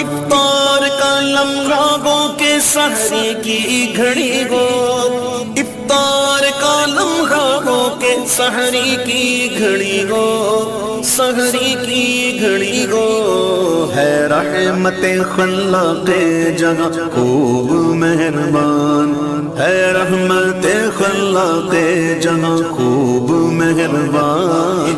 افطار کا لمحہ گو کے سہری کی گھڑی گو افطار کا لمحہ گو کے سہری کی گھڑی گو سہری کی گھڑی گو ہے رحمت خلق جگہ خوب مہربان۔ ہے رحمت خلق جگہ خوب مہربان۔